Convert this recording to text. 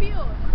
pior.